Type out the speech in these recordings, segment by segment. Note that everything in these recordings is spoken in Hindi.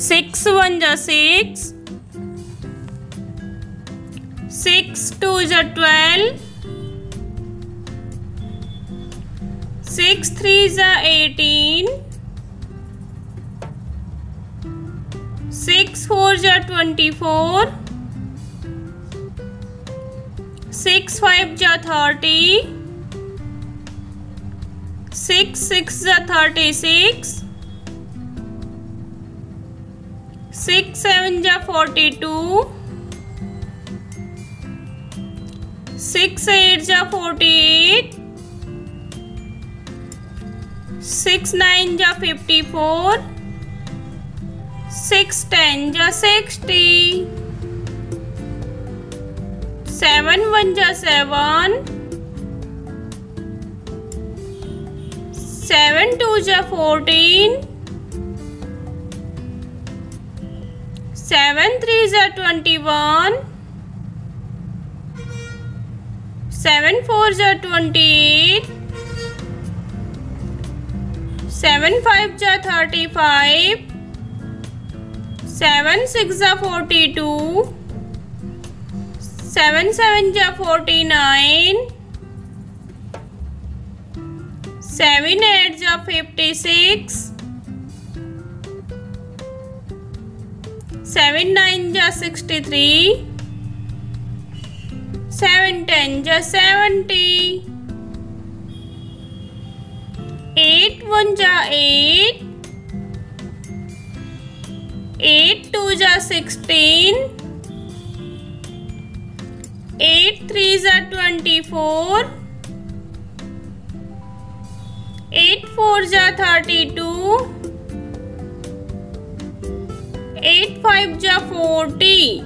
सिक्स वन जा सिक्स सिक्स टू जा ट्वेल्व, सिक्स थ्री जा एटीन, सिक्स फोर जा ट्वेंटी फोर, सिक्स फाइव जा थर्टी, सिक्स सिक्स जा थर्टी सिक्स सेवन जा फोर्टी टू, सिक्स एट जा फोर्टी एट, सिक्स नाइन जा फिफ्टी फोर, सिक्स टेन जा सिक्सटी, सेवन वन जा सेवन सेवन टू जा fourteen 7 threes are 21. 7 fours are 28. 7 fives are 35. 7 six are 42. 7 sevens are 49. 7 eights are 56. Seven nine जा सिक्सटी थ्री, सेवन टेन जा सेवेंटी, एट वन जा एट एट टू जा सिक्सटीन, एट थ्री जा ट्वेंटी फोर, एट फोर जा thirty two 5 ja 40.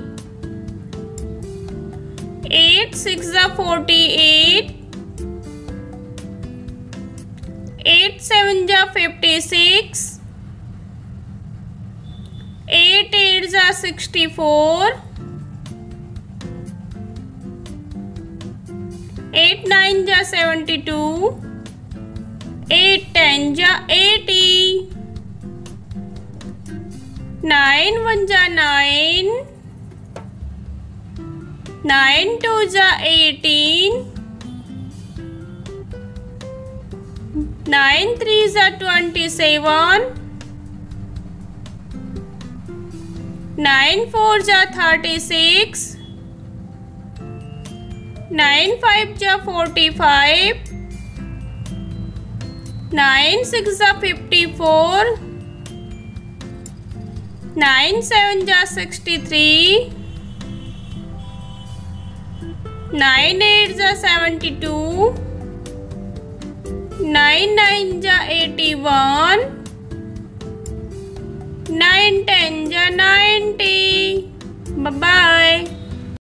8 6 ja 48. 8 7 ja 56. 8 8 ja 64. 8 9 ja 72. 8 10 ja 80. Nine one जा नाइन नाइन टू जा एटीन, नाइन थ्री जा ट्वेंटी सेवन, नाइन फोर जा थर्टी सिक्स, नाइन फाइव जा फोर्टी फाइव, नाइन सिक्स जा फिफ्टी फोर नाइन सेवन जा सिक्सटी थ्री नाइन एट जा सेवेंटी टू नाइन नाइन जा एटी वन नाइन टेन जा नाइन्टी बाय